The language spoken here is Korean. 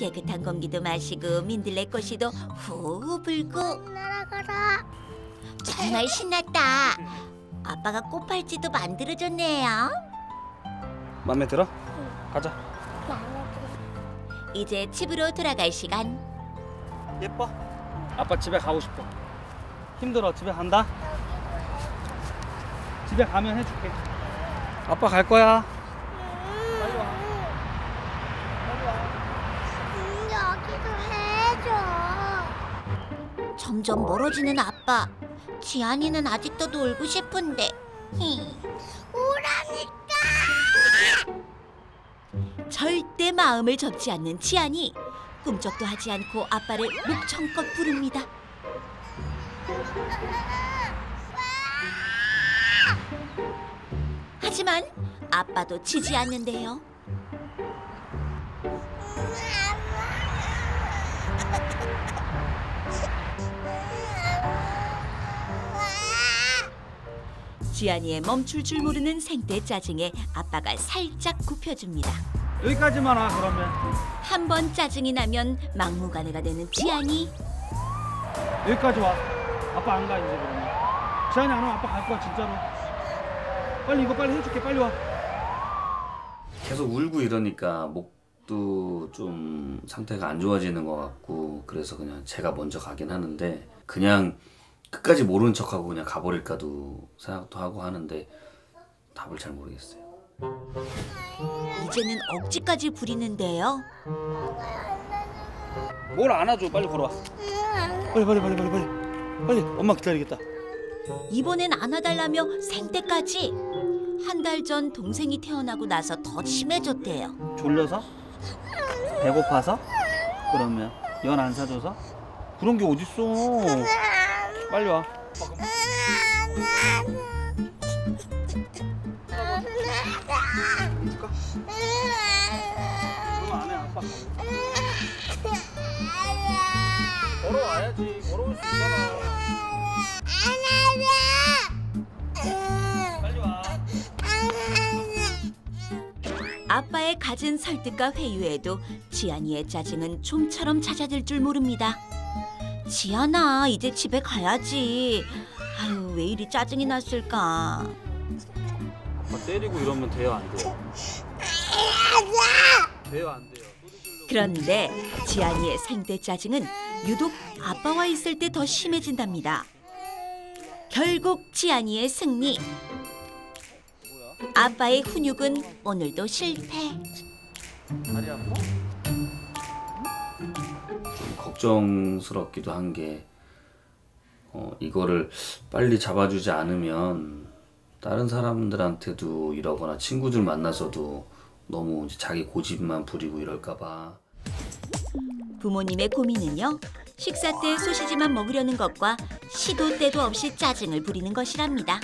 깨끗한 공기도 마시고 민들레 꽃이도 후 불고 날아가라. 정말 신났다. 아빠가 꽃팔찌도 만들어줬네요. 마음에 들어? 가자. 이제 집으로 돌아갈 시간. 예뻐? 아빠 집에 가고 싶어. 힘들어. 집에 간다. 집에 가면 해줄게. 아빠 갈 거야. 빨리 와. 음, 여기도 해줘. 점점 멀어지는 아빠. 지안이는 아직도 놀고 싶은데. 히. 오라니까. 절대 마음을 접지 않는 지안이 꿈쩍도 하지 않고 아빠를 목청껏 부릅니다. 하지만 아빠도 지지 않는데요. 지안이의 멈출 줄 모르는 생떼 짜증에 아빠가 살짝 굽혀줍니다. 여기까지만 와 그러면. 한 번 짜증이 나면 막무가내가 되는 지안이 여기까지 와. 아빠 안 가 이제 그러면. 지안이 안 오면 아빠 갈 거야 진짜로. 빨리 이거 빨리 해줄게 빨리 와. 계속 울고 이러니까 목도 좀 상태가 안 좋아지는 것 같고 그래서 그냥 제가 먼저 가긴 하는데 그냥 끝까지 모르는 척하고 그냥 가버릴까도 생각도 하고 하는데 답을 잘 모르겠어요. 이제는 억지까지 부리는데요. 뭘 안아줘 빨리 걸어와. 빨리 빨리 빨리 빨리 빨리. 빨리 엄마 기다리겠다. 이번엔 안아달라며 생떼까지 한 달 전 동생이 태어나고 나서 더 심해졌대요. 졸려서? 배고파서? 그러면 연 안 사줘서? 그런 게 어딨어? 빨리 와. 그럼 안해 아빠. 걸어와야지. 걸어올 수 있잖아. 빨리 와. 아빠의 갖은 설득과 회유에도 지안이의 짜증은 좀처럼 잦아들 줄 모릅니다. 지안아, 이제 집에 가야지. 아유, 왜 이리 짜증이 났을까? 때리고 이러면 돼요 안 돼요? 돼요 안 돼요? 그런데 지안이의 생대 짜증은 유독 아빠와 있을 때 더 심해진답니다. 결국 지안이의 승리. 아빠의 훈육은 오늘도 실패. 다리 아파? 좀 걱정스럽기도 한 게 어, 이거를 빨리 잡아주지 않으면 다른 사람들한테도 이러거나 친구들 만나서도 너무 자기 고집만 부리고 이럴까봐 부모님의 고민은요. 식사 때 소시지만 먹으려는 것과 시도 때도 없이 짜증을 부리는 것이랍니다.